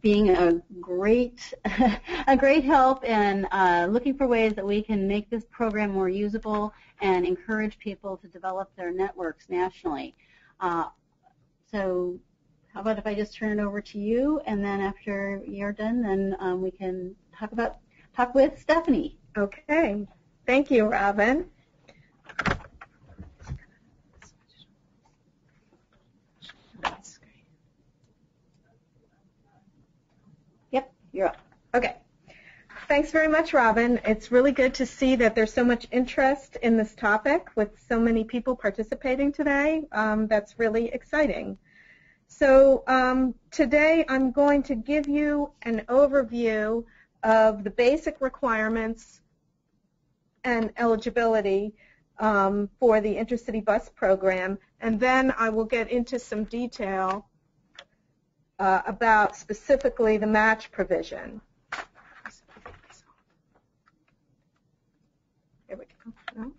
being a great, a great help and uh, looking for ways that we can make this program more usable and encourage people to develop their networks nationally. Uh, so how about if I just turn it over to you, and then after you're done, then um, we can talk about talk with Stephanie. Okay. Thank you, Robin. You're up. Okay. Thanks very much, Robin. It's really good to see that there's so much interest in this topic with so many people participating today. Um, that's really exciting. So um, today I'm going to give you an overview of the basic requirements and eligibility um, for the intercity bus program, and then I will get into some detail uh, about specifically the match provision. Here we go. No?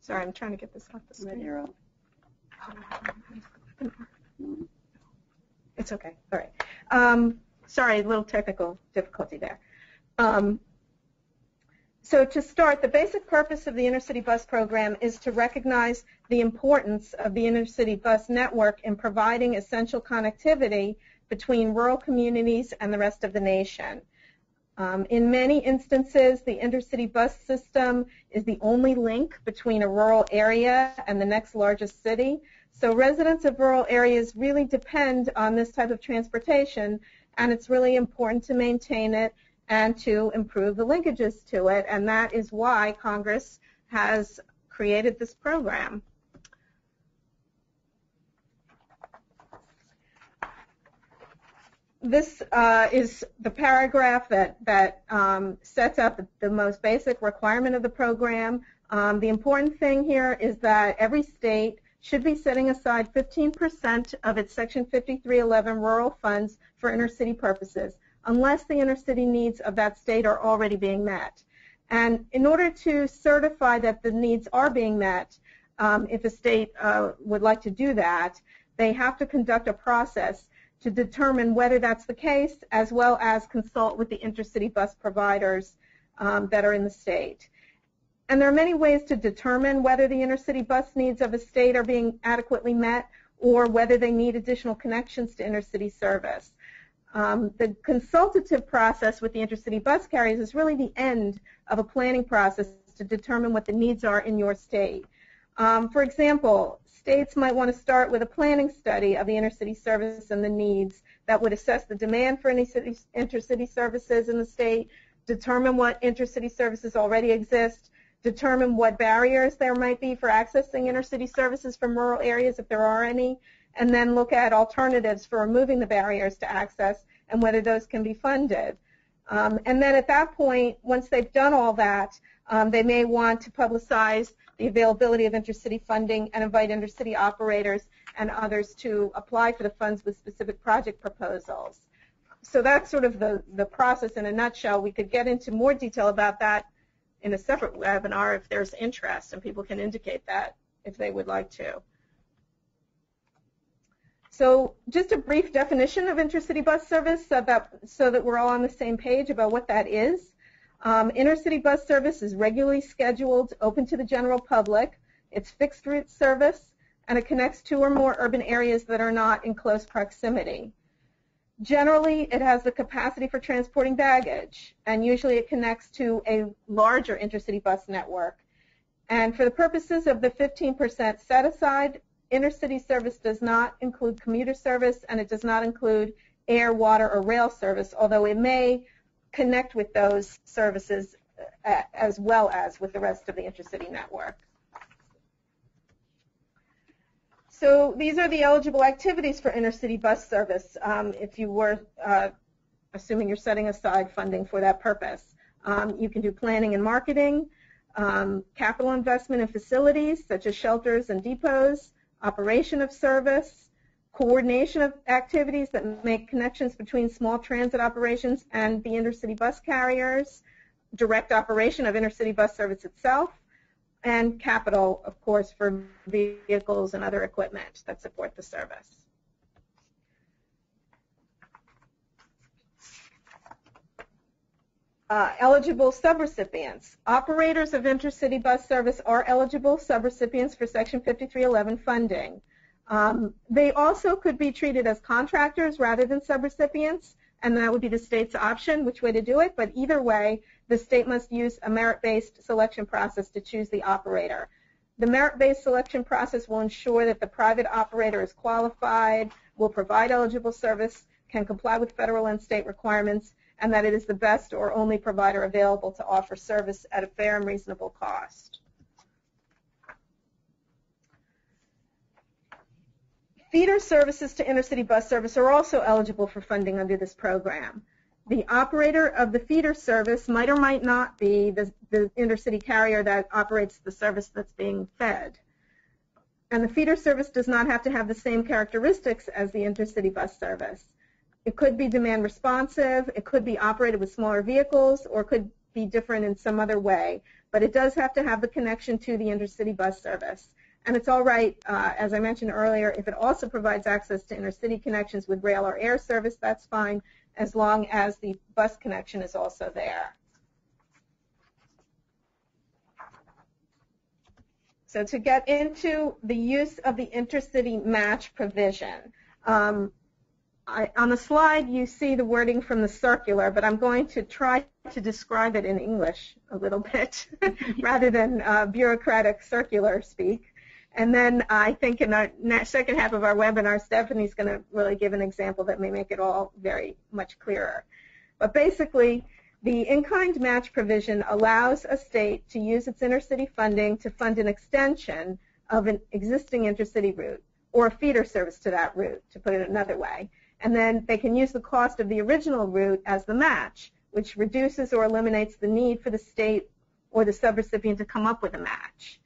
Sorry, I'm trying to get this off the screen. arrow. It's okay. All right. Um, sorry, a little technical difficulty there. Um, so to start, the basic purpose of the intercity bus program is to recognize the importance of the intercity bus network in providing essential connectivity between rural communities and the rest of the nation. Um, in many instances, the intercity bus system is the only link between a rural area and the next largest city. So residents of rural areas really depend on this type of transportation, and it's really important to maintain it and to improve the linkages to it, and that is why Congress has created this program. This uh, is the paragraph that, that um, sets up the most basic requirement of the program. Um, the important thing here is that every state should be setting aside 15% of its Section 5311 rural funds for intercity purposes unless the intercity needs of that state are already being met. And in order to certify that the needs are being met, um, if a state uh, would like to do that, they have to conduct a process to determine whether that's the case, as well as consult with the intercity bus providers um, that are in the state. And there are many ways to determine whether the intercity bus needs of a state are being adequately met or whether they need additional connections to intercity service. Um, the consultative process with the intercity bus carriers is really the end of a planning process to determine what the needs are in your state. Um, for example, states might want to start with a planning study of the intercity service and the needs that would assess the demand for intercity, intercity services in the state, determine what intercity services already exist, determine what barriers there might be for accessing intercity services from rural areas if there are any, and then look at alternatives for removing the barriers to access and whether those can be funded. Um, and then at that point, once they've done all that, um, they may want to publicize the availability of intercity funding and invite intercity operators and others to apply for the funds with specific project proposals. So that's sort of the, the process in a nutshell. We could get into more detail about that in a separate webinar if there's interest, and people can indicate that if they would like to. So just a brief definition of intercity bus service so that we're all on the same page about what that is. Um, intercity bus service is regularly scheduled, open to the general public. It's fixed route service, and it connects two or more urban areas that are not in close proximity. Generally, it has the capacity for transporting baggage, and usually it connects to a larger intercity bus network. And for the purposes of the 15% set aside, intercity service does not include commuter service and it does not include air, water, or rail service, although it may connect with those services uh, as well as with the rest of the intercity network. So these are the eligible activities for intercity bus service um, if you were uh, assuming you're setting aside funding for that purpose. Um, you can do planning and marketing, um, capital investment in facilities such as shelters and depots, operation of service, coordination of activities that make connections between small transit operations and the intercity bus carriers, direct operation of intercity bus service itself, and capital, of course, for vehicles and other equipment that support the service. Uh, eligible subrecipients. Operators of intercity bus service are eligible subrecipients for Section 5311 funding. Um, they also could be treated as contractors rather than subrecipients, and that would be the state's option, which way to do it. But either way, the state must use a merit-based selection process to choose the operator. The merit-based selection process will ensure that the private operator is qualified, will provide eligible service, can comply with federal and state requirements, and that it is the best or only provider available to offer service at a fair and reasonable cost. Feeder services to intercity bus service are also eligible for funding under this program. The operator of the feeder service might or might not be the, the intercity carrier that operates the service that's being fed. And the feeder service does not have to have the same characteristics as the intercity bus service. It could be demand responsive, it could be operated with smaller vehicles, or could be different in some other way. But it does have to have the connection to the intercity bus service. And it's all right, uh, as I mentioned earlier, if it also provides access to intercity connections with rail or air service, that's fine, as long as the bus connection is also there. So to get into the use of the intercity match provision, um, I, on the slide you see the wording from the circular, but I'm going to try to describe it in English a little bit rather than uh, bureaucratic circular speak. And then I think in our second half of our webinar, Stephanie's going to really give an example that may make it all very much clearer. But basically, the in-kind match provision allows a state to use its intercity funding to fund an extension of an existing intercity route or a feeder service to that route, to put it another way and then they can use the cost of the original route as the match, which reduces or eliminates the need for the state or the subrecipient to come up with a match.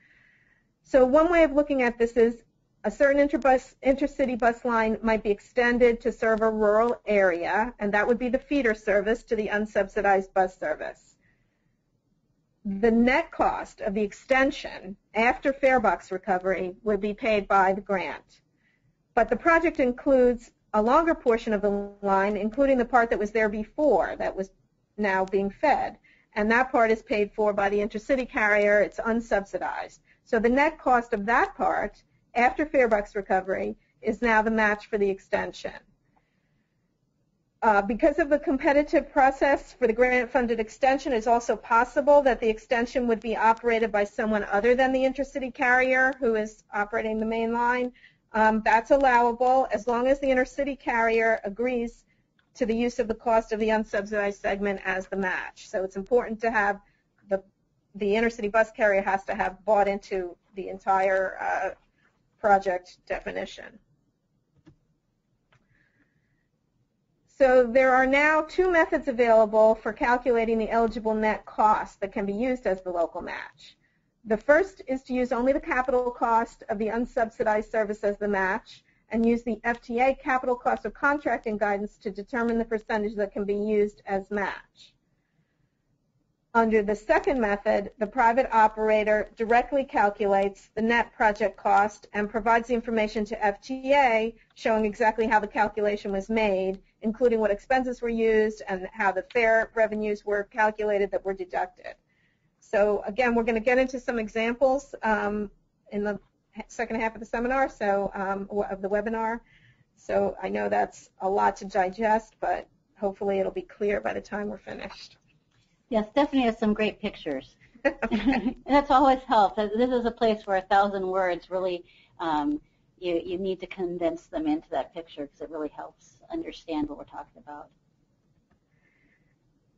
So one way of looking at this is a certain interbus, intercity bus line might be extended to serve a rural area, and that would be the feeder service to the unsubsidized bus service. The net cost of the extension after fare box recovery would be paid by the grant. But the project includes a longer portion of the line, including the part that was there before that was now being fed. And that part is paid for by the intercity carrier. It's unsubsidized. So the net cost of that part after farebox recovery is now the match for the extension. Uh, because of the competitive process for the grant-funded extension, it's also possible that the extension would be operated by someone other than the intercity carrier who is operating the main line. Um, that's allowable as long as the intercity carrier agrees to the use of the cost of the unsubsidized segment as the match. So it's important to have the, the intercity bus carrier has to have bought into the entire uh, project definition. So there are now two methods available for calculating the eligible net cost that can be used as the local match. The first is to use only the capital cost of the unsubsidized service as the match and use the FTA capital cost of contracting guidance to determine the percentage that can be used as match. Under the second method, the private operator directly calculates the net project cost and provides the information to FTA showing exactly how the calculation was made, including what expenses were used and how the fare revenues were calculated that were deducted. So again, we're going to get into some examples um, in the second half of the seminar, so um, of the webinar. So I know that's a lot to digest, but hopefully it'll be clear by the time we're finished. Yes, Stephanie has some great pictures. and that's always helps. This is a place where a thousand words really, um, you, you need to condense them into that picture because it really helps understand what we're talking about.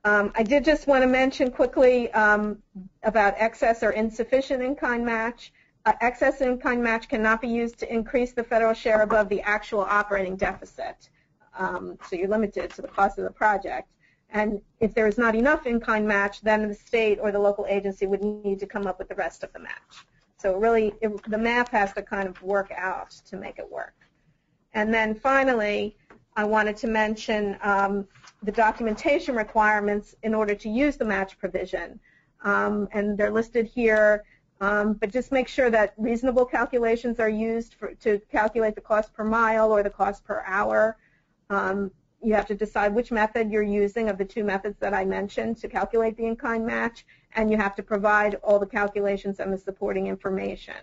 Um, I did just want to mention quickly um, about excess or insufficient in-kind match. Uh, excess in-kind match cannot be used to increase the federal share above the actual operating deficit. Um, so you're limited to the cost of the project. And if there is not enough in-kind match, then the state or the local agency would need to come up with the rest of the match. So really, it, the math has to kind of work out to make it work. And then finally, I wanted to mention um, the documentation requirements in order to use the match provision. Um, and they're listed here, um, but just make sure that reasonable calculations are used for, to calculate the cost per mile or the cost per hour. Um, you have to decide which method you're using of the two methods that I mentioned to calculate the in-kind match, and you have to provide all the calculations and the supporting information.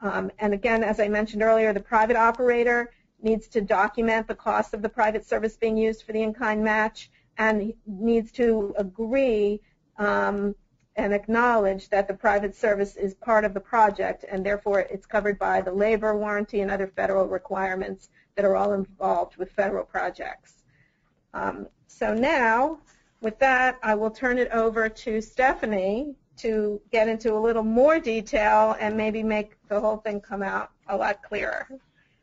Um, and again, as I mentioned earlier, the private operator needs to document the cost of the private service being used for the in-kind match and needs to agree um, and acknowledge that the private service is part of the project and therefore it's covered by the labor warranty and other federal requirements that are all involved with federal projects. Um, so now, with that, I will turn it over to Stephanie to get into a little more detail and maybe make the whole thing come out a lot clearer.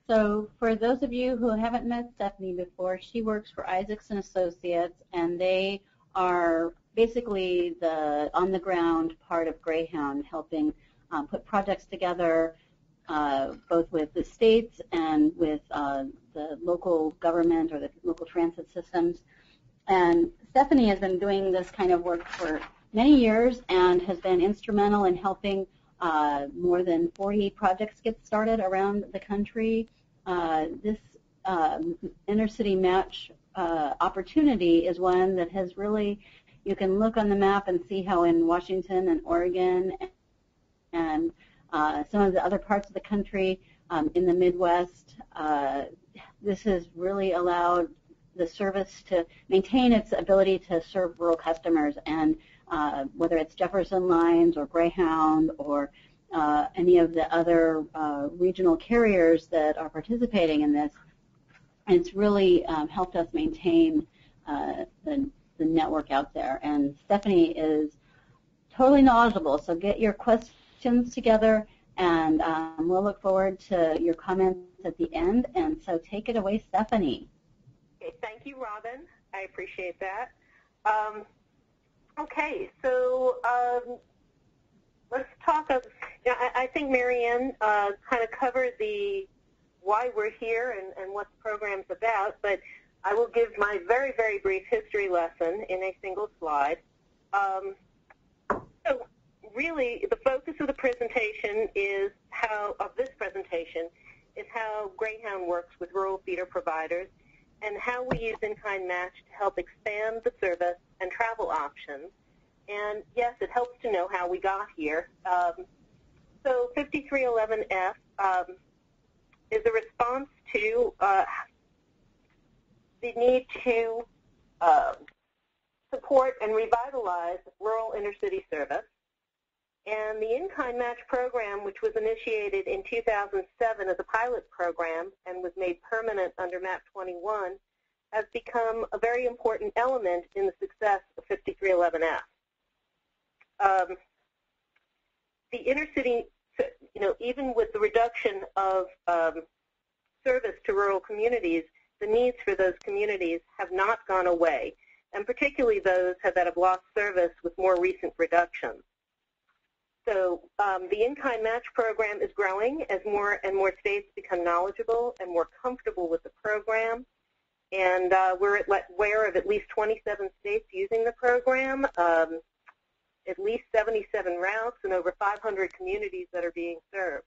So for those of you who haven't met Stephanie before, she works for Isaacs and Associates, and they are basically the on-the-ground part of Greyhound, helping um, put projects together uh, both with the states and with uh, the local government or the local transit systems. And Stephanie has been doing this kind of work for many years and has been instrumental in helping uh, more than 40 projects get started around the country. Uh, this um, intercity match uh, opportunity is one that has really, you can look on the map and see how in Washington and Oregon and uh, some of the other parts of the country um, in the Midwest, this has really allowed the service to maintain its ability to serve rural customers. And uh, whether it's Jefferson Lines or Greyhound or uh, any of the other uh, regional carriers that are participating in this, And it's really um, helped us maintain uh, the, the network out there. And Stephanie is totally knowledgeable, so get your questions together and um, we'll look forward to your comments at the end. And so take it away, Stephanie. Okay, thank you, Robin. I appreciate that. Um, okay, so um, let's talk. Of, you know, I, I think Marianne uh, kind of covered the why we're here and, and what the program's about, but I will give my very, very brief history lesson in a single slide. Um, so really the focus of the presentation is how, of this presentation, is how Greyhound works with rural feeder providers and how we use in-kind match to help expand the service and travel options. And yes, it helps to know how we got here. Um, so 5311F um, is a response to uh, the need to uh, support and revitalize rural intercity service. And the in-kind match program, which was initiated in 2007 as a pilot program and was made permanent under MAP 21, has become a very important element in the success of 5311F. Um, the intercity, you know, even with the reduction of um, service to rural communities, the needs for those communities have not gone away, and particularly those that have lost service with more recent reductions. So um, the in-kind match program is growing as more and more states become knowledgeable and more comfortable with the program. And uh, we're aware of at least 27 states using the program, um, at least 77 routes, and over 500 communities that are being served.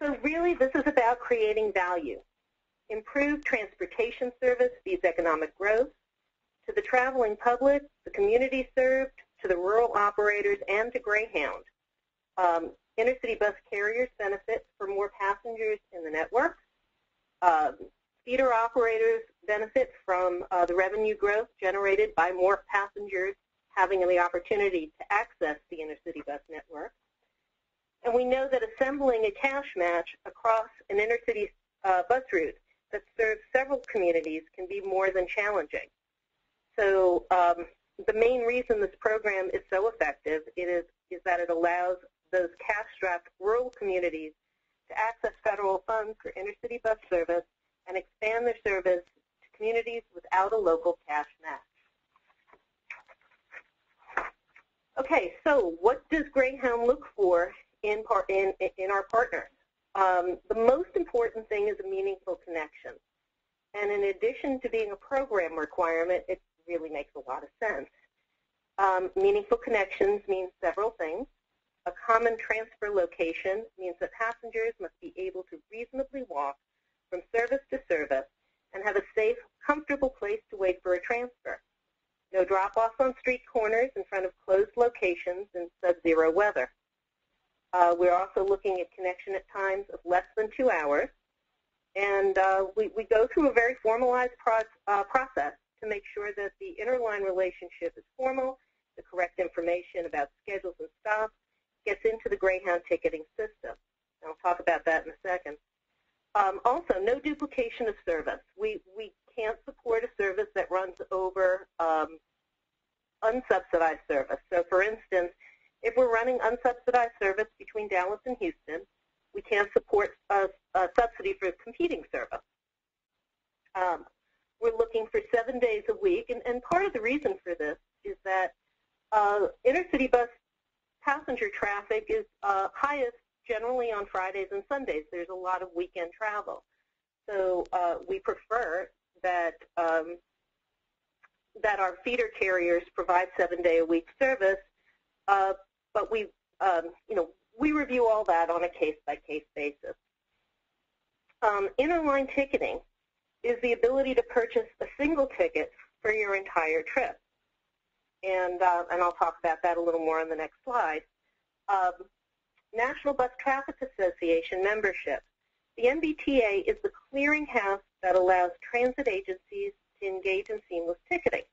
So really, this is about creating value. Improved transportation service feeds economic growth, to the traveling public, the community served, to the rural operators, and to Greyhound. Um, intercity bus carriers benefit from more passengers in the network. Um, feeder operators benefit from uh, the revenue growth generated by more passengers having the opportunity to access the intercity bus network. And we know that assembling a cash match across an intercity uh, bus route that serves several communities can be more than challenging. So um, the main reason this program is so effective is, is that it allows those cash-strapped rural communities to access federal funds for intercity bus service and expand their service to communities without a local cash match. Okay, so what does Greyhound look for in, par in, in our partners? Um, the most important thing is a meaningful connection. And in addition to being a program requirement, it really makes a lot of sense. Um, meaningful connections means several things. A common transfer location means that passengers must be able to reasonably walk from service to service and have a safe, comfortable place to wait for a transfer. No drop-offs on street corners in front of closed locations in sub-zero weather. Uh, we're also looking at connection at times of less than two hours. And uh, we, we, go through a very formalized pro uh, process to make sure that the interline relationship is formal, the correct information about schedules and stops gets into the Greyhound ticketing system. I'll talk about that in a second. Um, also, no duplication of service. We, we can't support a service that runs over um, unsubsidized service. So for instance, if we're running unsubsidized service between Dallas and Houston, we can't support a, a subsidy for a competing service. Um, we're looking for seven days a week, and, and, part of the reason for this is that uh, intercity bus passenger traffic is uh, highest generally on Fridays and Sundays. There's a lot of weekend travel. So uh, we prefer that um, that our feeder carriers provide seven-day-a-week service, uh, but we, um, you know, we review all that on a case-by-case -case basis. Um, interline ticketing is the ability to purchase a single ticket for your entire trip, and uh, and I'll talk about that a little more on the next slide. Um, National Bus Traffic Association membership. The NBTA is the clearinghouse that allows transit agencies to engage in seamless ticketing.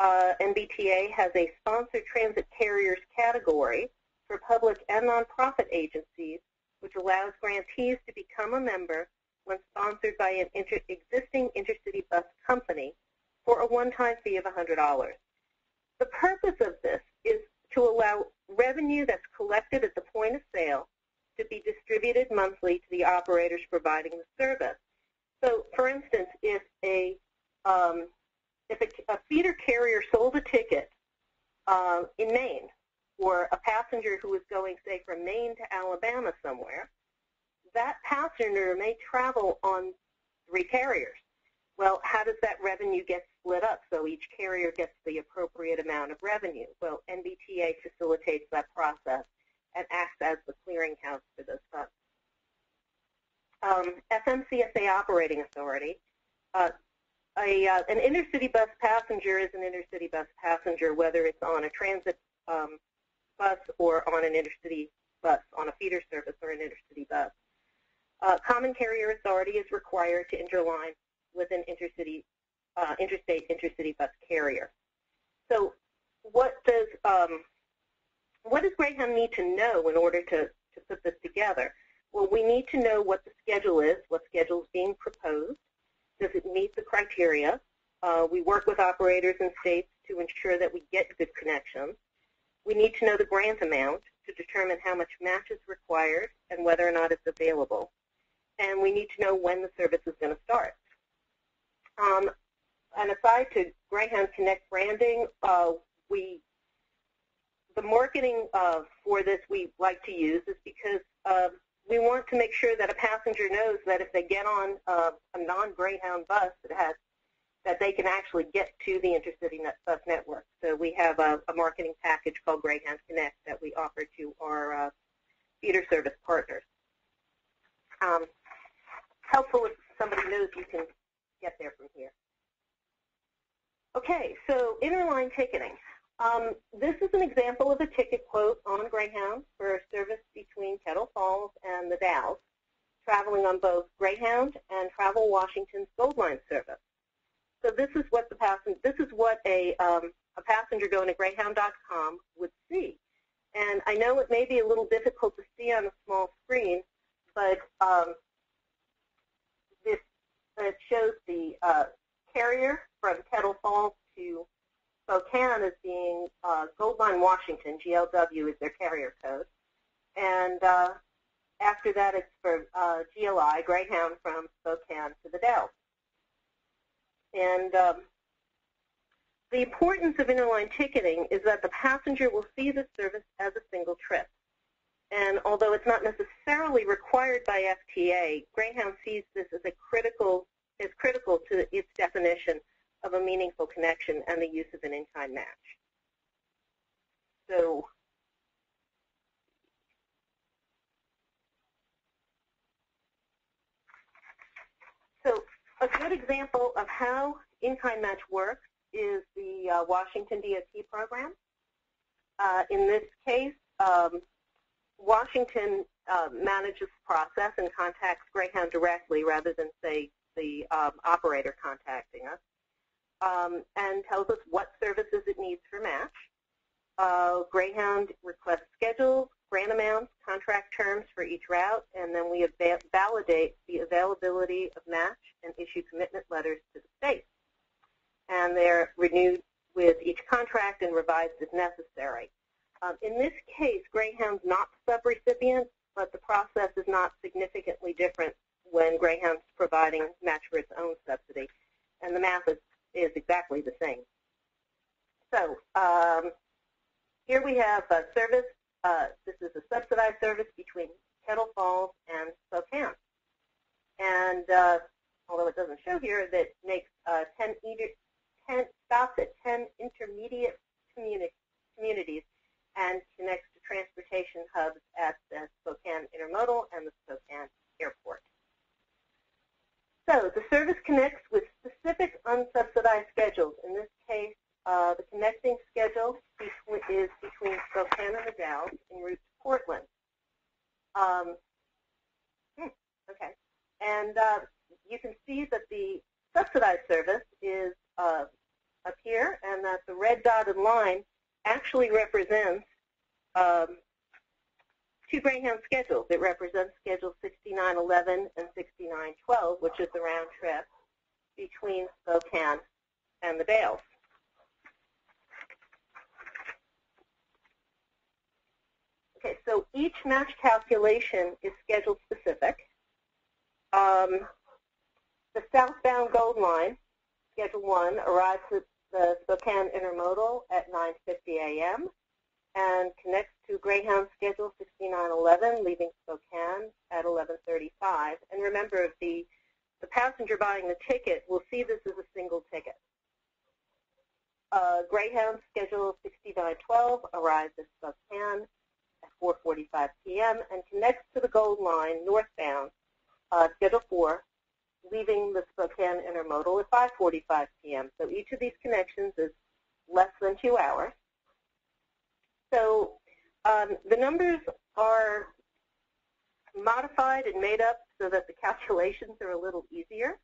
Uh, NBTA has a sponsored transit carriers category for public and nonprofit agencies, which allows grantees to become a member when sponsored by an inter existing intercity bus company for a one-time fee of $100. The purpose of this is to allow revenue that's collected at the point of sale to be distributed monthly to the operators providing the service. So, for instance, if a um, if a, a, feeder carrier sold a ticket uh, in Maine for a passenger who was going, say, from Maine to Alabama somewhere, that passenger may travel on three carriers. Well, how does that revenue get split up so each carrier gets the appropriate amount of revenue? Well, NBTA facilitates that process and acts as the clearinghouse for those funds. Um, FMCSA Operating Authority. Uh, a, uh, an intercity bus passenger is an intercity bus passenger, whether it's on a transit um, bus or on an intercity bus, on a feeder service or an intercity bus. Uh, common carrier authority is required to interline with an intercity, uh, interstate intercity bus carrier. So what does um, what does Greyhound need to know in order to, to put this together? Well, we need to know what the schedule is, what schedule is being proposed. Does it meet the criteria? Uh, we work with operators and states to ensure that we get good connections. We need to know the grant amount to determine how much match is required and whether or not it's available. And we need to know when the service is going to start. Um, and aside to Greyhound Connect branding, uh, we the marketing uh, for this we like to use is because uh, we want to make sure that a passenger knows that if they get on uh, a non-Greyhound bus that has that they can actually get to the intercity net bus network. So we have a, a, marketing package called Greyhound Connect that we offer to our uh, feeder service partners. Um, helpful if somebody knows you can get there from here. Okay, so interline ticketing. Um, this is an example of a ticket quote on Greyhound for a service between Kettle Falls and the Dalles, traveling on both Greyhound and Travel Washington's Gold Line service. So this is what the passenger, this is what a, um, a passenger going to Greyhound.com would see. And I know it may be a little difficult to see on a small screen, but um, this it shows the uh, carrier from Kettle Falls to Spokane as being uh, Goldline Washington, GLW is their carrier code. And uh, after that, it's for uh, GLI, Greyhound from Spokane to the Dalles. And um, the importance of interline ticketing is that the passenger will see the service as a single trip. And although it's not necessarily required by FTA, Greyhound sees this as a critical, is critical to its definition of a meaningful connection and the use of an in-kind match. So So a good example of how in-kind match works is the uh, Washington DOT program. Uh, in this case, um, Washington uh, manages the process and contacts Greyhound directly rather than, say, the um, operator contacting us um, and tells us what services it needs for match. Uh, Greyhound requests schedules, grant amounts, contract terms for each route, and then we validate the availability of match and issue commitment letters to the state. And they're renewed with each contract and revised as necessary. Um, in this case, Greyhound's not subrecipient, but the process is not significantly different when Greyhound's providing match for its own subsidy. And the math is, is exactly the same. So um, here we have a service. Uh, this is a subsidized service between Kettle Falls and Spokane. And uh, although it doesn't show here, that makes uh, 10, 10, stops at 10 intermediate communi communities and connects to transportation hubs at the Spokane Intermodal and the Spokane Airport. So the service connects with specific unsubsidized schedules. In this case, uh, the connecting schedule is between Spokane and the Dalles en route to Portland. Um, hmm, okay. And uh, you can see that the subsidized service is uh, up here and that the red dotted line actually represents um, two Greyhound schedules. It represents Schedule 6911 and 6912, which is the round trip between Spokane and the Dalles. Okay, so each match calculation is schedule specific. Um, the southbound Gold Line, Schedule 1, arrives at the Spokane Intermodal at 9.50 a.m. and connects to Greyhound Schedule 6911, leaving Spokane at 11.35. And remember, the, the passenger buying the ticket will see this as a single ticket. Uh, Greyhound Schedule 6912 arrives at Spokane 4.45 p.m. and connects to the Gold Line northbound, uh, Schedule 4, leaving the Spokane Intermodal at 5.45 p.m. So each of these connections is less than two hours. So um, the numbers are modified and made up so that the calculations are a little easier.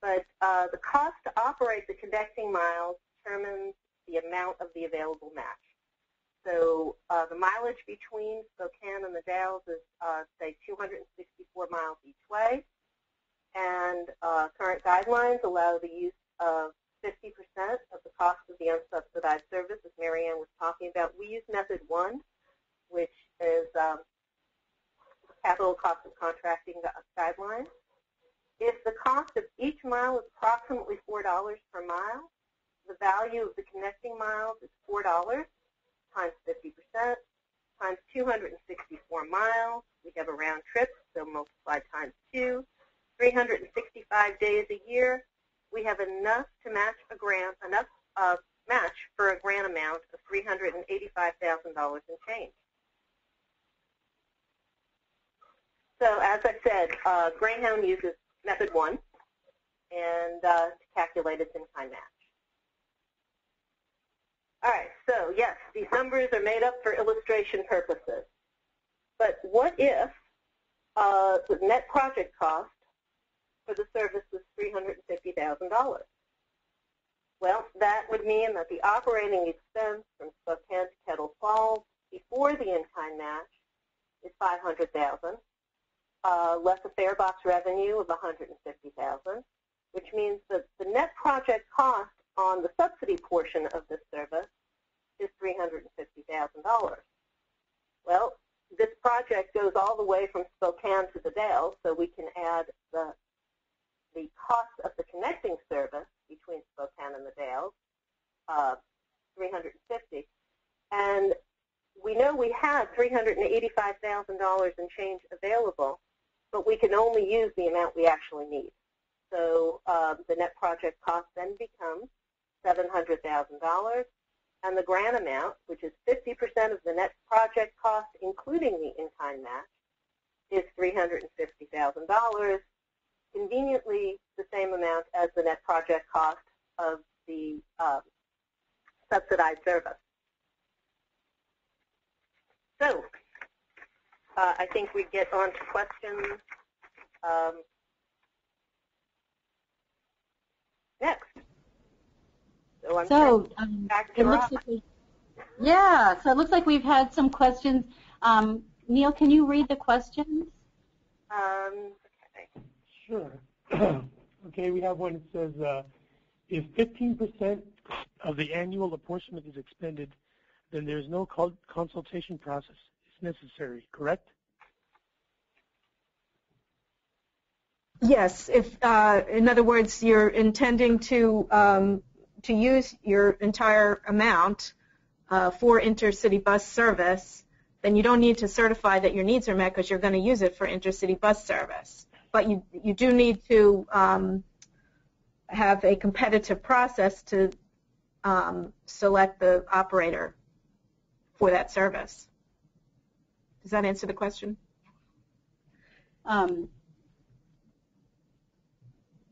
But uh, the cost to operate the connecting miles determines the amount of the available match. So uh, the mileage between Spokane and the Dalles is, uh, say, 264 miles each way. And uh, current guidelines allow the use of 50% of the cost of the unsubsidized service, as Marianne was talking about. We use method one, which is um, capital cost of contracting guidelines. If the cost of each mile is approximately $4 per mile, the value of the connecting miles is $4 times 50% times 264 miles. We have a round trip, so multiply times 2. 365 days a year. We have enough to match a grant, enough uh, match for a grant amount of $385,000 in change. So as I said, uh, Greyhound uses method one and uh, to calculate its in-kind match. All right, so yes, these numbers are made up for illustration purposes. But what if uh, the net project cost for the service was $350,000? Well, that would mean that the operating expense from Spokane to Kettle Falls before the in-kind match is 500000 uh, less a fare box revenue of 150000 which means that the net project cost on the subsidy portion of this service is $350,000. Well, this project goes all the way from Spokane to the Dalles, so we can add the, the cost of the connecting service between Spokane and the Dalles, uh, 350 And we know we have $385,000 in change available, but we can only use the amount we actually need. So uh, the net project cost then becomes $700,000, and the grant amount, which is 50% of the net project cost, including the in-kind match, is $350,000. conveniently the same amount as the net project cost of the um, subsidized service. So uh, I think we get on to questions um, next. So, I'm so um, back to like we, yeah, so it looks like we've had some questions. Um, Neil, can you read the questions? Um, okay. Sure. okay, we have one that says, uh, if 15% of the annual apportionment is expended, then there's no consultation process is necessary, correct? Yes. If, uh, in other words, you're intending to um, to use your entire amount uh, for intercity bus service, then you don't need to certify that your needs are met because you're going to use it for intercity bus service. But you you do need to um, have a competitive process to um, select the operator for that service. Does that answer the question? Um,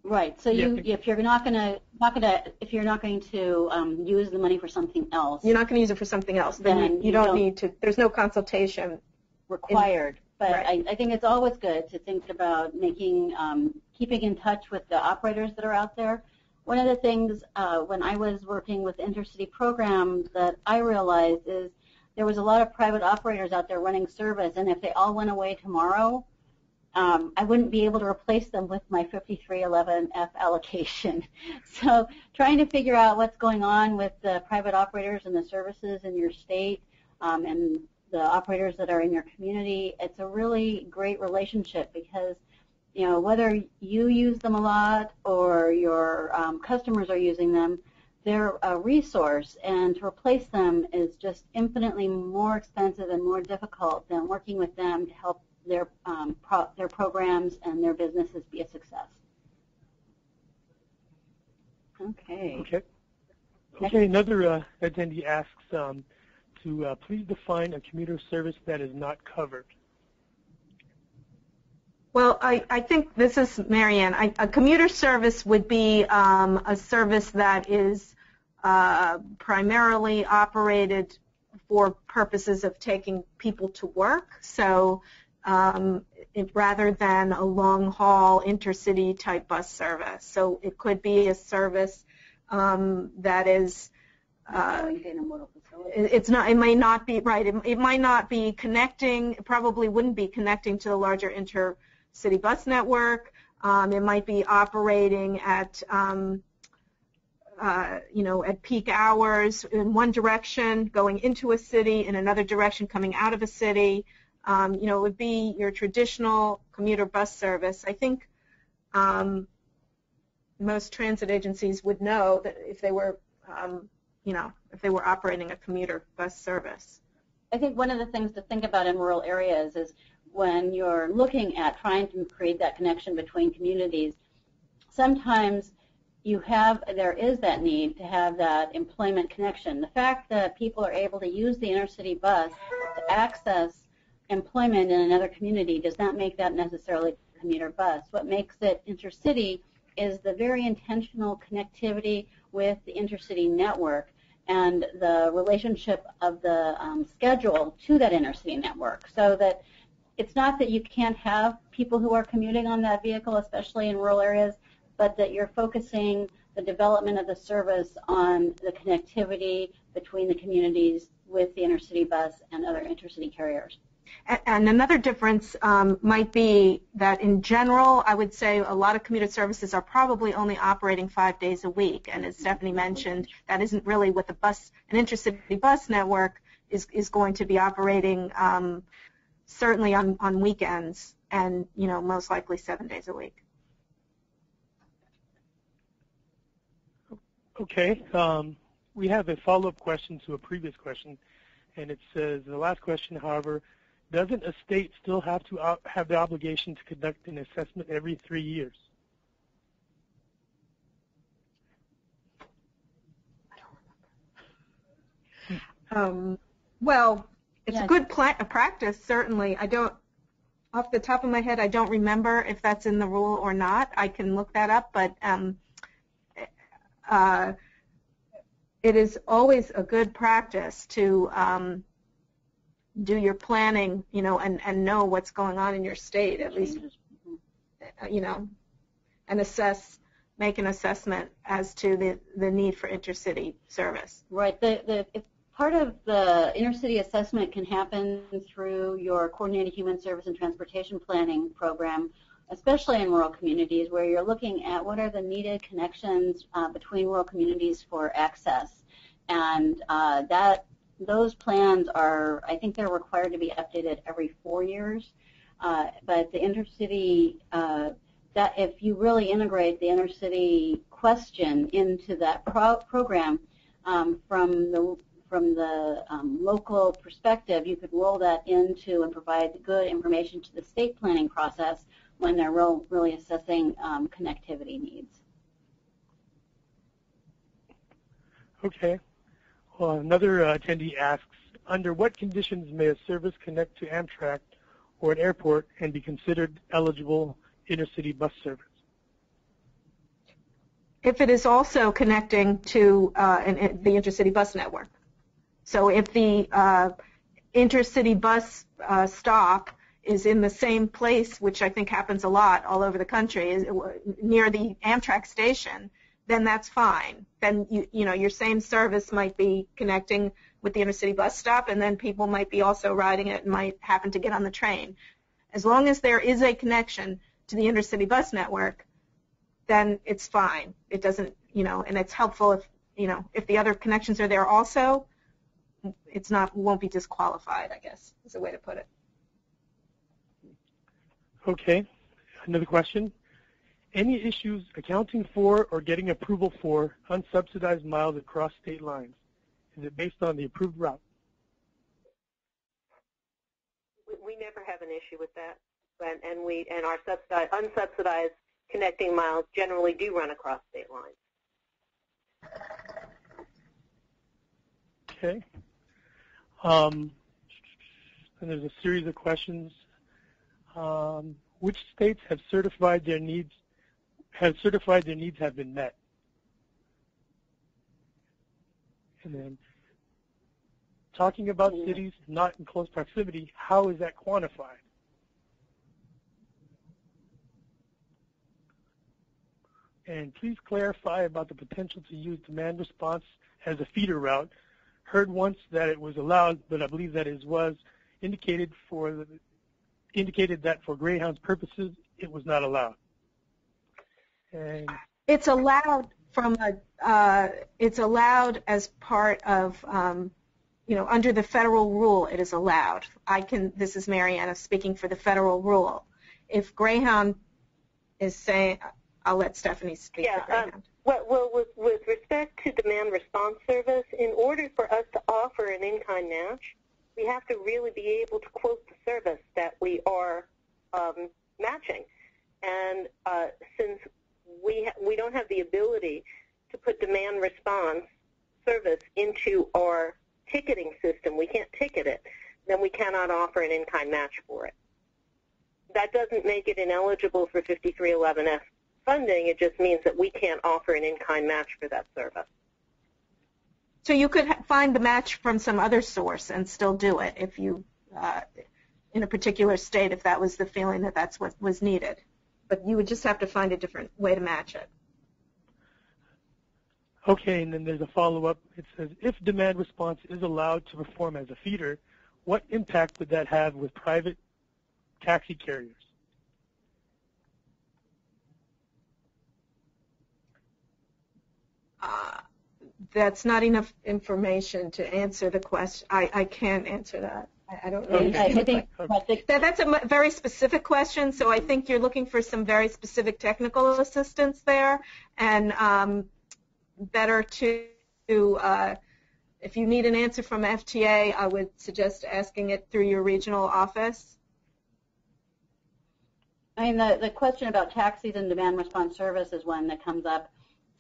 right. So you, if you're not going to, not going to, if you're not going to um, use the money for something else, you're not going to use it for something else. Then, then you, you, don't, don't, need to. There's no consultation required. In, but right. I, I, think it's always good to think about making, um, keeping in touch with the operators that are out there. One of the things uh, when I was working with intercity programs that I realized is there was a lot of private operators out there running service, and if they all went away tomorrow, um, I wouldn't be able to replace them with my 5311F allocation. So trying to figure out what's going on with the private operators and the services in your state um, and the operators that are in your community, it's a really great relationship because you know whether you use them a lot or your um, customers are using them, they're a resource, and to replace them is just infinitely more expensive and more difficult than working with them to help their um, pro their programs and their businesses be a success. Okay. Okay. Okay. Another uh, attendee asks um, to uh, please define a commuter service that is not covered. Well, I, I think this is Marianne. I, a commuter service would be um, a service that is uh, primarily operated for purposes of taking people to work. So um, rather than a long haul intercity type bus service. So it could be a service um, that is uh, it's not. It may not be right. It, it, might not be connecting. Probably wouldn't be connecting to the larger intercity bus network. Um, it might be operating at um, uh, you know, at peak hours in one direction, going into a city, in another direction, coming out of a city. Um, you know, it would be your traditional commuter bus service. I think um, most transit agencies would know that if they were, um, you know, if they were operating a commuter bus service. I think one of the things to think about in rural areas is when you're looking at trying to create that connection between communities, sometimes you have, there is that need to have that employment connection. The fact that people are able to use the intercity bus to access employment in another community does not make that necessarily commuter bus. What makes it intercity is the very intentional connectivity with the intercity network and the relationship of the um, schedule to that intercity network so that it's not that you can't have people who are commuting on that vehicle, especially in rural areas, but that you're focusing the development of the service on the connectivity between the communities with the intercity bus and other intercity carriers. And another difference um, might be that in general, I would say a lot of commuter services are probably only operating five days a week. And as Stephanie mentioned, that isn't really what the bus, an intercity bus network is, is going to be operating um, certainly on, on weekends and, you know, most likely seven days a week. Okay. Um, we have a follow-up question to a previous question, and it says, the last question, however, doesn't a state still have to have the obligation to conduct an assessment every three years? Um, well, it's yeah. a good pla- practice, certainly. I don't. off the top of my head, I don't remember if that's in the rule or not. I can look that up, but um, uh, it is always a good practice to um, do your planning, you know, and, and know what's going on in your state, at least, you know, and assess, make an assessment as to the, the need for intercity service. Right. The, the, if part of the intercity assessment can happen through your coordinated human service and transportation planning program, especially in rural communities where you're looking at what are the needed connections uh, between rural communities for access. And uh, that those plans are, I think they're required to be updated every four years. Uh, but the intercity, uh, that if you really integrate the intercity question into that pro program um, from the from the um, local perspective, you could roll that into and provide good information to the state planning process when they're real, really assessing um, connectivity needs. Okay. Well, another uh, attendee asks, under what conditions may a service connect to Amtrak or an airport and be considered eligible intercity bus service? If it is also connecting to uh, an, the intercity bus network. So if the uh, intercity bus uh, stop is in the same place, which I think happens a lot all over the country, near the Amtrak station, then that's fine. Then you you know your same service might be connecting with the intercity bus stop, and then people might be also riding it and might happen to get on the train. As long as there is a connection to the intercity bus network, then it's fine. It doesn't you know, and it's helpful if you know if the other connections are there also. It's not won't be disqualified. I guess is a way to put it. Okay. Another question any issues accounting for or getting approval for unsubsidized miles across state lines? Is it based on the approved route? We never have an issue with that, and, and we and our subsidized, unsubsidized connecting miles generally do run across state lines. Okay. Um, and there's a series of questions. Um, which states have certified their needs have certified their needs have been met. And then talking about mm-hmm. cities not in close proximity, how is that quantified? And please clarify about the potential to use demand response as a feeder route. Heard once that it was allowed, but I believe that it was indicated for the, indicated that for Greyhound's purposes, it was not allowed. And it's allowed from a, uh, it's allowed as part of, um, you know, under the federal rule, it is allowed. I can, this is Marianne speaking for the federal rule. If Greyhound is saying, I'll let Stephanie speak yeah, for Greyhound. Um, well, well with, with respect to demand response service, in order for us to offer an in-kind match, we have to really be able to quote the service that we are um, matching. And uh, since we ha- we don't have the ability to put demand response service into our ticketing system. We can't ticket it. Then we cannot offer an in-kind match for it. That doesn't make it ineligible for 5311F funding. It just means that we can't offer an in-kind match for that service. So you could find the match from some other source and still do it if you, uh, in a particular state, if that was the feeling that that's what was needed but you would just have to find a different way to match it. Okay, and then there's a follow-up. It says, if demand response is allowed to perform as a feeder, what impact would that have with private taxi carriers? Uh, that's not enough information to answer the question. I, I can't answer that. I, don't know. Okay. I, think, I think that, that's a very specific question, so I think you're looking for some very specific technical assistance there, and um, better to, uh, if you need an answer from FTA, I would suggest asking it through your regional office. I mean, the, the question about taxis and demand response service is one that comes up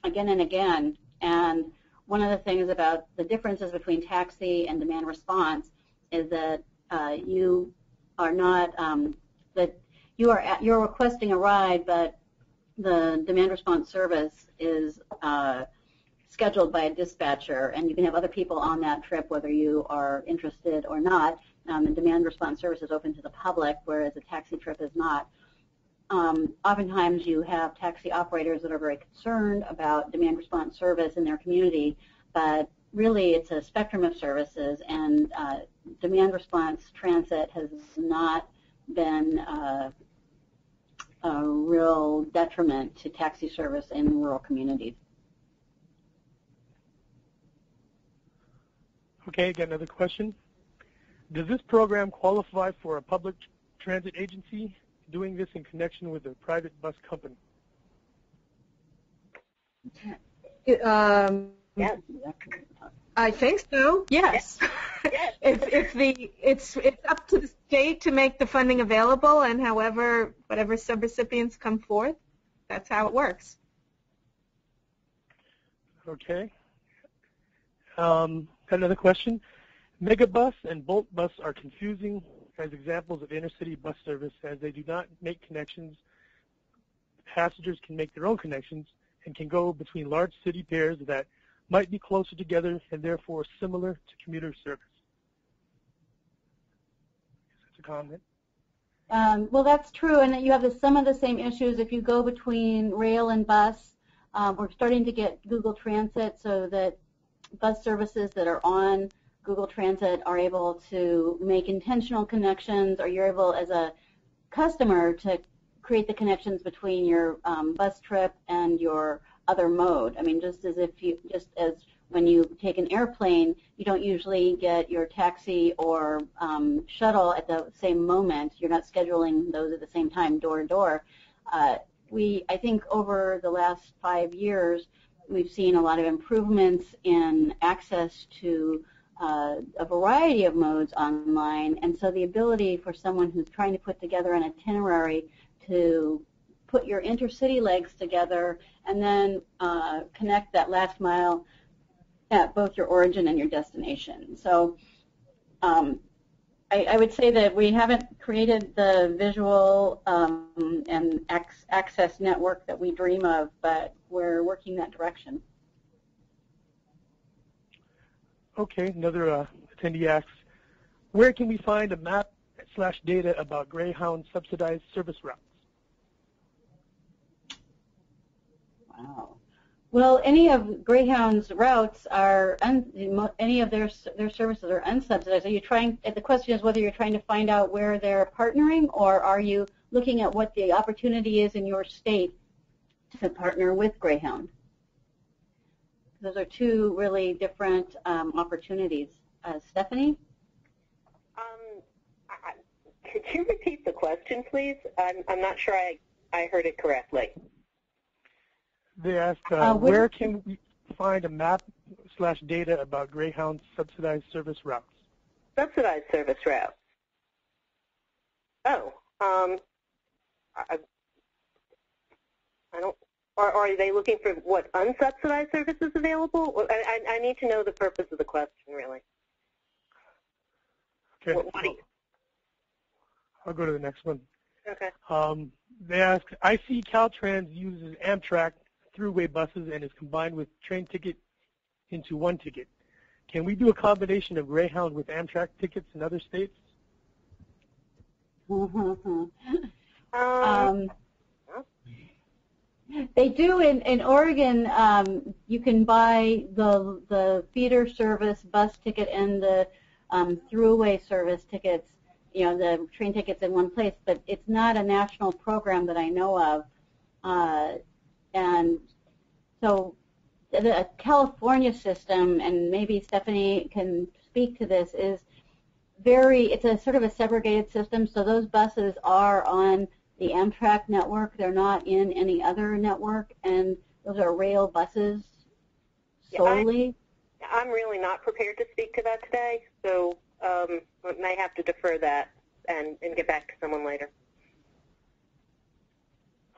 again and again, and one of the things about the differences between taxi and demand response is that uh, you are not um, that you are at, you're requesting a ride, but the demand response service is uh, scheduled by a dispatcher, and you can have other people on that trip whether you are interested or not. Um, the demand response service is open to the public, whereas a taxi trip is not. Um, oftentimes you have taxi operators that are very concerned about demand response service in their community, but really it's a spectrum of services, and uh, demand response transit has not been uh, a real detriment to taxi service in rural communities. Okay, got another question. Does this program qualify for a public transit agency doing this in connection with a private bus company? Um, Yes. I think so. Yes. Yes. if, if the it's it's up to the state to make the funding available, and however whatever subrecipients come forth, that's how it works. Okay. Um, got another question. Megabus and Bolt Bus are confusing as examples of intercity bus service as they do not make connections. Passengers can make their own connections and can go between large city pairs that might be closer together and therefore similar to commuter service. That's a comment. Um, well, that's true, and you have the, some of the same issues if you go between rail and bus. Um, we're starting to get Google Transit so that bus services that are on Google Transit are able to make intentional connections, or you're able, as a customer, to create the connections between your um, bus trip and your other mode. I mean, just as if you, just as when you take an airplane, you don't usually get your taxi or um, shuttle at the same moment. You're not scheduling those at the same time, door to door. Uh, we, I think, over the last five years, we've seen a lot of improvements in access to uh, a variety of modes online, and so the ability for someone who's trying to put together an itinerary to put your intercity legs together and then uh, connect that last mile at both your origin and your destination. So um, I, I, would say that we haven't created the visual um, and access network that we dream of, but we're working that direction. Okay, another uh, attendee asks, where can we find a map slash data about Greyhound subsidized service routes? Wow. Well, any of Greyhound's routes are any of their their services are unsubsidized. Are you trying? The question is whether you're trying to find out where they're partnering, or are you looking at what the opportunity is in your state to partner with Greyhound? Those are two really different um, opportunities. Uh, Stephanie? Um, I, could you repeat the question, please? I'm, I'm not sure I, I heard it correctly. They asked, uh, uh, where can we find a map slash data about Greyhound subsidized service routes? Subsidized service routes. Oh, um, I, I don't. Or, or, are they looking for what unsubsidized services available? I, I, I need to know the purpose of the question, really. Okay. What, what I'll go to the next one. Okay. Um, they ask, I see Caltrans uses Amtrak throughway buses and is combined with train ticket into one ticket. Can we do a combination of Greyhound with Amtrak tickets in other states? um, they do in, in Oregon. Um, you can buy the the feeder service bus ticket and the um, throughway service tickets. You know the train tickets in one place, but it's not a national program that I know of. Uh, and so the California system, and maybe Stephanie can speak to this, is very, it's a sort of a segregated system. So those buses are on the Amtrak network. They're not in any other network, and those are rail buses solely. Yeah, I'm, I'm really not prepared to speak to that today, so um, I may have to defer that and, and get back to someone later.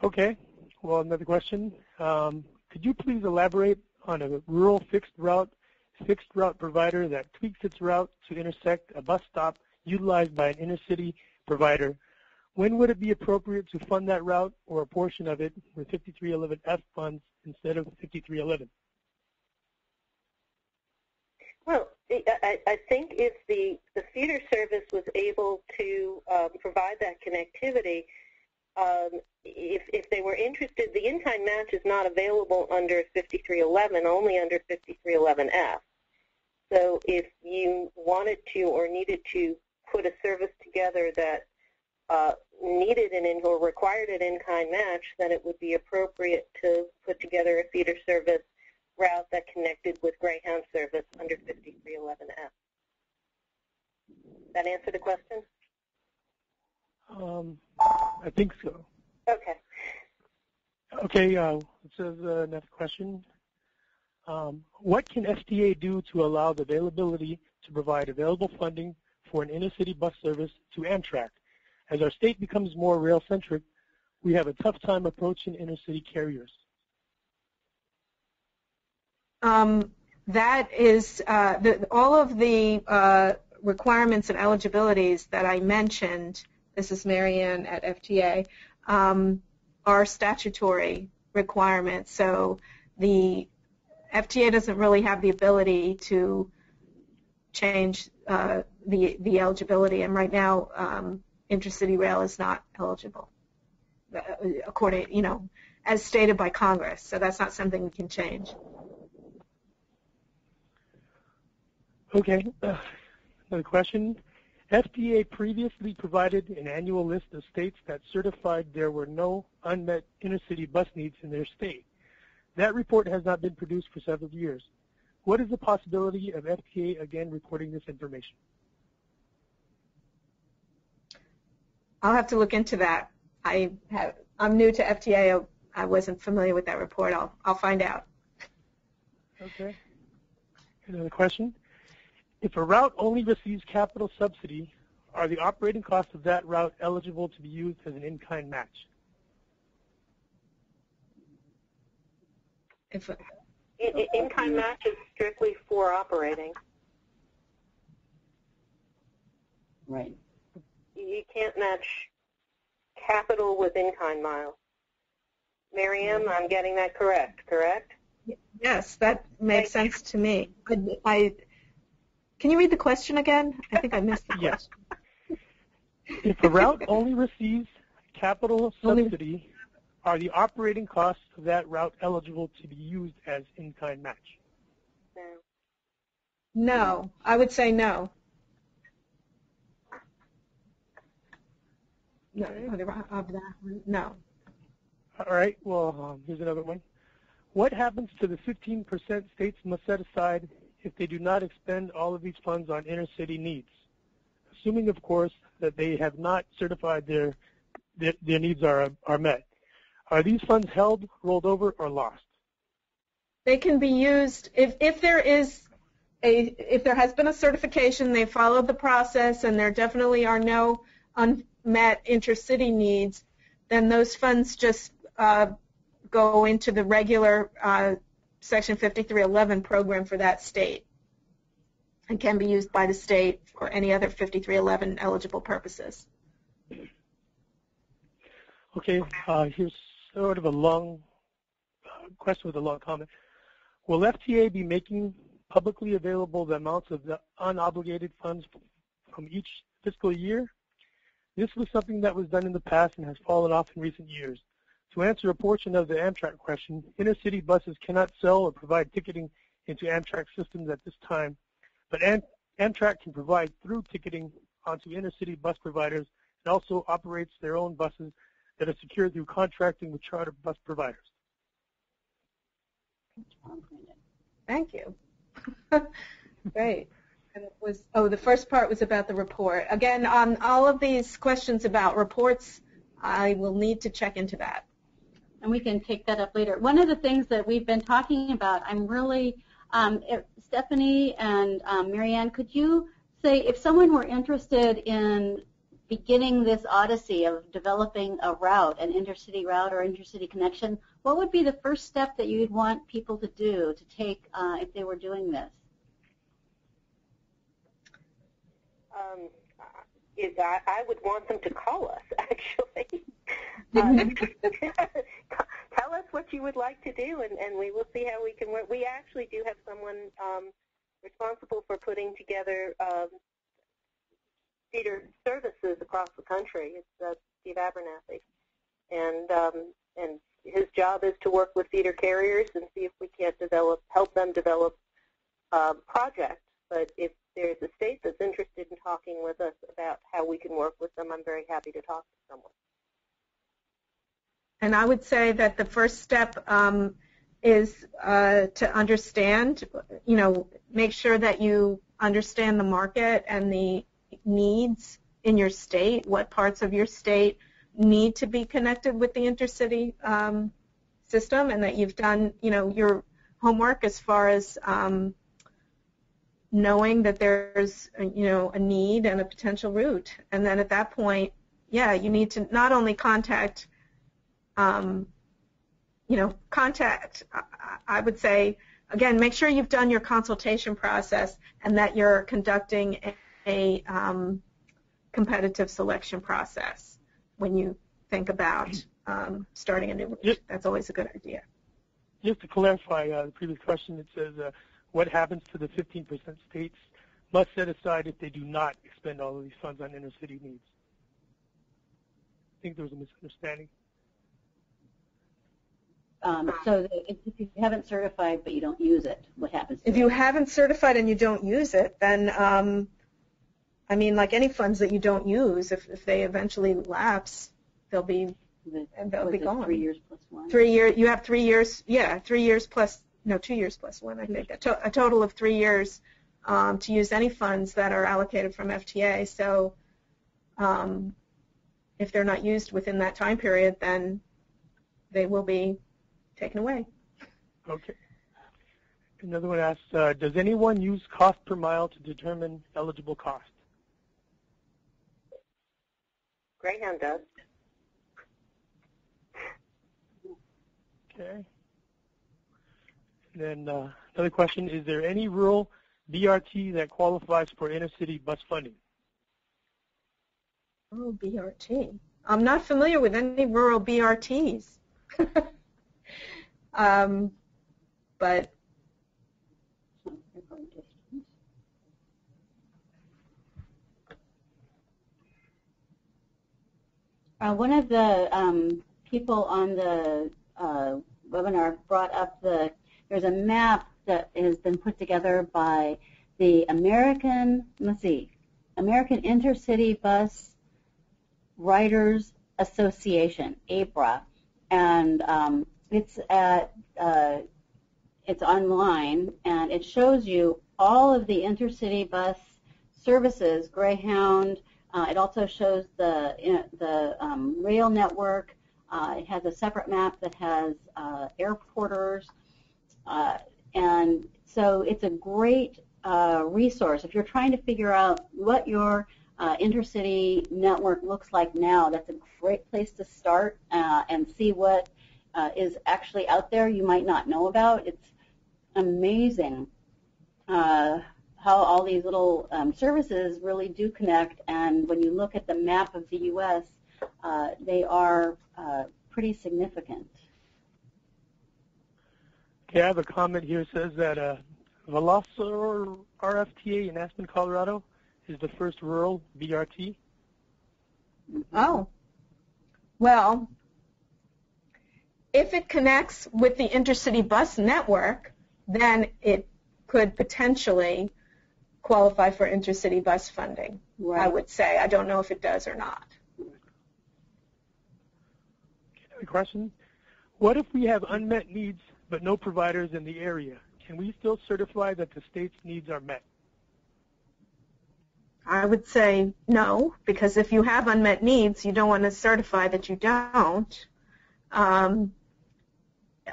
Okay. Well, another question. Um, could you please elaborate on a rural fixed route fixed route provider that tweaks its route to intersect a bus stop utilized by an intercity provider When would it be appropriate to fund that route or a portion of it with 5311F funds instead of 5311? Well, I, I think if the, the feeder service was able to um, provide that connectivity, um, if, if they were interested, the in-kind match is not available under 5311, only under 5311F. So if you wanted to or needed to put a service together that uh, needed an in or required an in-kind match, then it would be appropriate to put together a feeder service route that connected with Greyhound service under 5311F. That answer the question? Um, I think so. Okay. Okay, uh, it says uh, next question. Um, what can FTA do to allow the availability to provide available funding for an intercity bus service to Amtrak? As our state becomes more rail-centric, we have a tough time approaching intercity carriers. Um, that is, uh, the, all of the uh, requirements and eligibilities that I mentioned, this is Marianne at FTA, um, are statutory requirements. So the FTA doesn't really have the ability to change uh, the the eligibility, and right now, um, intercity rail is not eligible, uh, according you know, as stated by Congress. So that's not something we can change. Okay, uh, another question. FTA previously provided an annual list of states that certified there were no unmet intercity bus needs in their state. That report has not been produced for several years. What is the possibility of FTA again reporting this information? I'll have to look into that. I have, I'm new to FTA. I wasn't familiar with that report. I'll, I'll find out. Okay. Another question. If a route only receives capital subsidy, are the operating costs of that route eligible to be used as an in-kind match? If, In-kind match is strictly for operating. Right. You can't match capital with in-kind miles. Marianne, I'm getting that correct, correct? yes, that makes sense to me. I, I can you read the question again? I think I missed the Yes. If the route only receives capital subsidy, are the operating costs of that route eligible to be used as in-kind match? No. No, I would say no. No, of that, no. All right, well, um, here's another one. What happens to the 15% states must set aside if they do not expend all of these funds on inner city needs? Assuming, of course, that they have not certified their, their, their needs are, are met. Are these funds held, rolled over, or lost? They can be used if, if there is a if there has been a certification, they followed the process, and there definitely are no unmet intercity needs, then those funds just uh, go into the regular uh, Section 5311 program for that state and can be used by the state for any other 5311 eligible purposes. Okay, uh, here's sort of a long uh, question with a long comment. Will FTA be making publicly available the amounts of the unobligated funds from each fiscal year? This was something that was done in the past and has fallen off in recent years. To answer a portion of the Amtrak question, intercity buses cannot sell or provide ticketing into Amtrak systems at this time, but Am Amtrak can provide through ticketing onto intercity bus providers and also operates their own buses that are secured through contracting with charter bus providers. Thank you. Great. And it was, oh, the first part was about the report. Again, on all of these questions about reports, I will need to check into that. And we can take that up later. One of the things that we've been talking about, I'm really, um, Stephanie and um, Marianne, could you say if someone were interested in beginning this odyssey of developing a route, an intercity route or intercity connection, what would be the first step that you'd want people to do to take uh, if they were doing this? Um, is I, I would want them to call us Tell us what you would like to do, and, and we will see how we can work. We actually do have someone um, responsible for putting together um, feeder services across the country. It's uh, Steve Abernathy, and um, and his job is to work with feeder carriers and see if we can't develop, help them develop uh, projects. But if there's a state that's interested in talking with us about how we can work with them, I'm very happy to talk to someone. And I would say that the first step um, is uh, to understand, you know, make sure that you understand the market and the needs in your state, what parts of your state need to be connected with the intercity um, system, and that you've done, you know, your homework as far as um, knowing that there's, you know, a need and a potential route. And then at that point, yeah, you need to not only contact, um, you know, contact, I would say, again, make sure you've done your consultation process and that you're conducting a, a um, competitive selection process when you think about um, starting a new route. That's always a good idea. Just to clarify uh, the previous question, it says uh, what happens to the 15% states must set aside if they do not expend all of these funds on inner city needs. I think there was a misunderstanding. Um, so if you haven't certified but you don't use it, what happens? If it? you haven't certified and you don't use it, then um, I mean, like any funds that you don't use, if, if they eventually lapse, they'll be they'll be gone. Three years plus one. Three year. You have three years. Yeah, three years plus. No, two years plus one. I think a, to, a total of three years um, to use any funds that are allocated from FTA. So, um, if they're not used within that time period, then they will be taken away. Okay. Another one asks, uh, does anyone use cost per mile to determine eligible cost? Greyhound does. Okay. Then uh, another question, is there any rural BRT that qualifies for intercity bus funding? Oh, BRT. I'm not familiar with any rural BRTs. um, but Uh, one of the um, people on the uh, webinar brought up the, there's a map that has been put together by the American, let's see, American Intercity Bus Riders Association, ABRA, and um, it's at, uh, it's online, and it shows you all of the intercity bus services, Greyhound, uh, it also shows the you know, the um, rail network. Uh, it has a separate map that has uh, airporters, uh, and so it's a great uh, resource if you're trying to figure out what your uh, intercity network looks like now. That's a great place to start and see what is actually out there you might not know about. It's amazing how all these little um, services really do connect. And when you look at the map of the U.S., uh, they are uh, pretty significant. Okay, I have a comment here. It says that uh, Velocor RFTA in Aspen, Colorado is the first rural BRT. Oh. Well, if it connects with the intercity bus network, then it could potentially qualify for intercity bus funding. Right. I would say. I don't know if it does or not. Another question. What if we have unmet needs but no providers in the area? Can we still certify that the state's needs are met? I would say no, because if you have unmet needs, you don't want to certify that you don't. Um,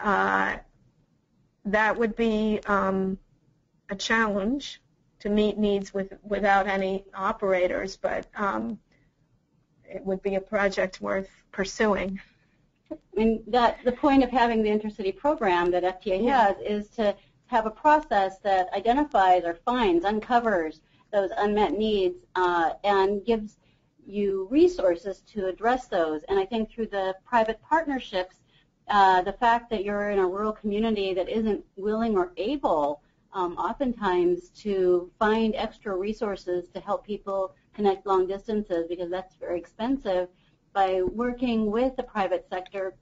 uh, that would be um, a challenge to meet needs with, without any operators, but um, it would be a project worth pursuing. I mean, that the point of having the intercity program that FTA has is to have a process that identifies or finds, uncovers those unmet needs, uh, and gives you resources to address those. And I think through the private partnerships, uh, the fact that you're in a rural community that isn't willing or able um, oftentimes to find extra resources to help people connect long distances because that's very expensive. By working with the private sector,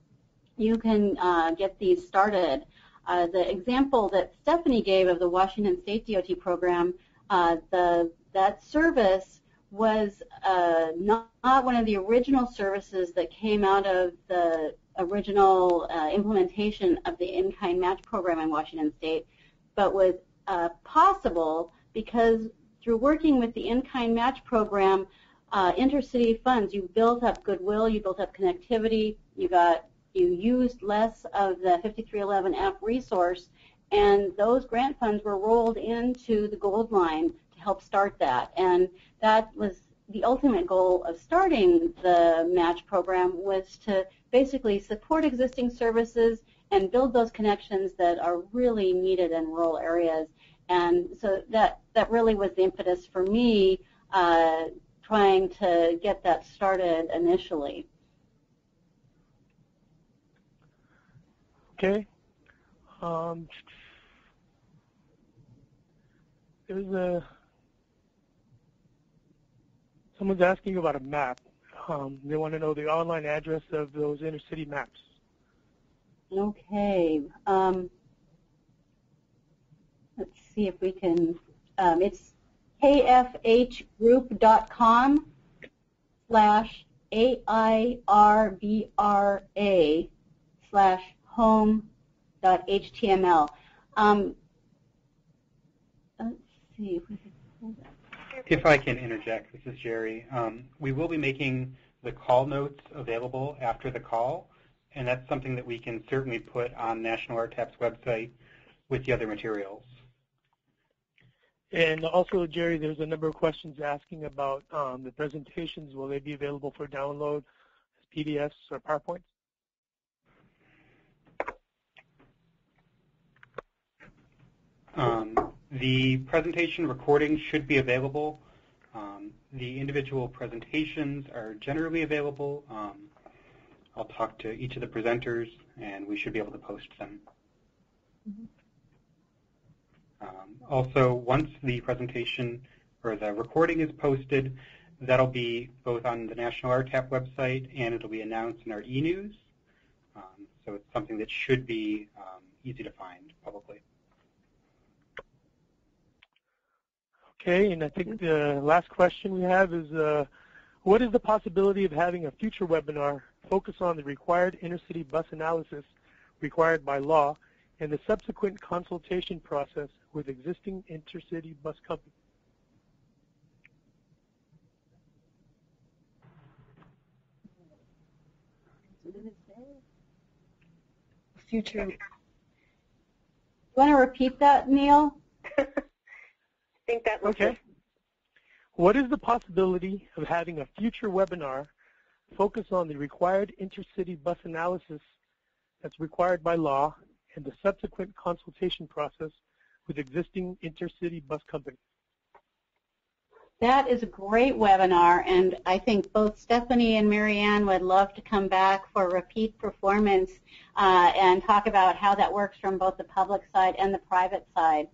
you can uh, get these started. Uh, the example that Stephanie gave of the Washington State DOT program, uh, the, that service was uh, not, not, one of the original services that came out of the original uh, implementation of the in-kind match program in Washington State, but was uh, possible because through working with the in-kind match program, uh, intercity funds, you built up goodwill, you built up connectivity, you got you used less of the 5311F resource, and those grant funds were rolled into the gold line to help start that. And that was the ultimate goal of starting the match program was to basically support existing services and build those connections that are really needed in rural areas. And so that, that really was the impetus for me uh, trying to get that started initially. Okay. Um, there's a someone's asking about a map. Um, they want to know the online address of those inner city maps. Okay. Um, let's see if we can. Um, it's kfhgroup.com slash A-I-R-B-R-A slash home.html. Um, let's see if we. If I can interject, this is Jerry. Um, we will be making the call notes available after the call, and that's something that we can certainly put on National RTAP's website with the other materials. And also, Jerry, there's a number of questions asking about um, the presentations. Will they be available for download as PDFs or PowerPoints? Um, the presentation recording should be available. Um, the individual presentations are generally available. Um, I'll talk to each of the presenters, and we should be able to post them. Mm -hmm. also, once the presentation or the recording is posted, that'll be both on the National RTAP website and it'll be announced in our e-news. Um, so it's something that should be um, easy to find publicly. Okay, and I think the last question we have is, uh, what is the possibility of having a future webinar focus on the required intercity bus analysis required by law and the subsequent consultation process with existing intercity bus companies? Future. You want to repeat that, Neil? think that was okay. What is the possibility of having a future webinar focus on the required intercity bus analysis that's required by law and the subsequent consultation process with existing intercity bus companies? That is a great webinar, and I think both Stephanie and Marianne would love to come back for repeat performance uh, and talk about how that works from both the public side and the private side.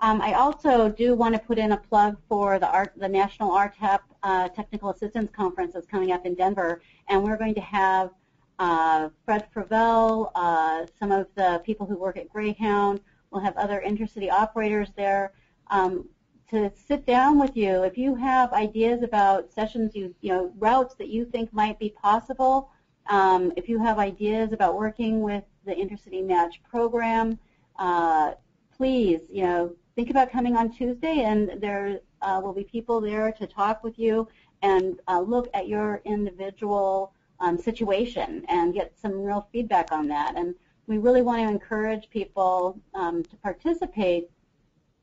Um, I also do want to put in a plug for the, Art, the National RTAP uh, Technical Assistance Conference that's coming up in Denver, and we're going to have uh, Fred Fravel, uh, some of the people who work at Greyhound. We'll have other intercity operators there um, to sit down with you. If you have ideas about sessions, you, you know, routes that you think might be possible, um, if you have ideas about working with the Intercity Match program, uh, please, you know, think about coming on Tuesday, and there uh, will be people there to talk with you and uh, look at your individual um, situation and get some real feedback on that. And we really want to encourage people um, to participate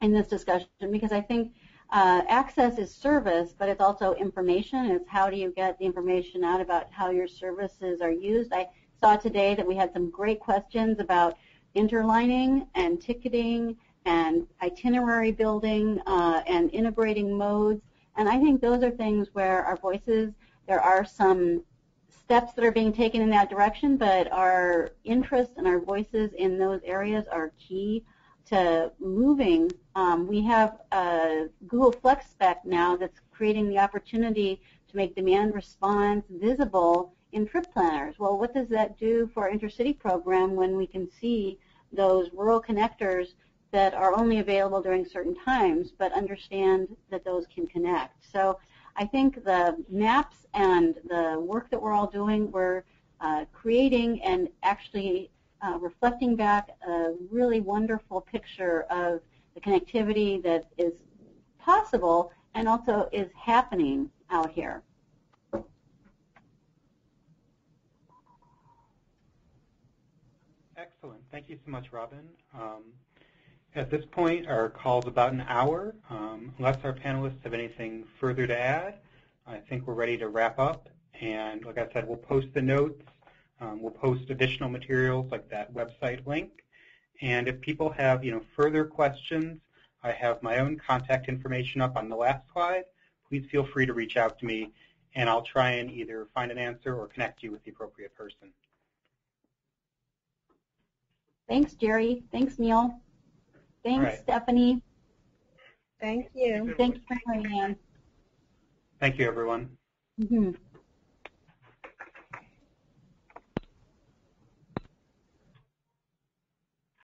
in this discussion because I think uh, access is service, but it's also information. It's how do you get the information out about how your services are used. I saw today that we had some great questions about interlining and ticketing and itinerary building uh, and integrating modes. And I think those are things where our voices there are some steps that are being taken in that direction, but our interests and our voices in those areas are key to moving. Um, we have a Google Flex spec now that's creating the opportunity to make demand response visible in trip planners. Well, what does that do for our intercity program when we can see those rural connectors that are only available during certain times, but understand that those can connect. So I think the maps and the work that we're all doing, we're uh, creating and actually uh, reflecting back a really wonderful picture of the connectivity that is possible and also is happening out here. Excellent. Thank you so much, Robin. Um, at this point, our call is about an hour. Um, unless our panelists have anything further to add, I think we're ready to wrap up. And like I said, we'll post the notes. Um, we'll post additional materials like that website link. And if people have you know, further questions, I have my own contact information up on the last slide. Please feel free to reach out to me, and I'll try and either find an answer or connect you with the appropriate person. Thanks, Jerry. Thanks, Neil. Thanks, right. Stephanie. Thank you. Thanks, Marianne. Thank you, everyone. Mm -hmm.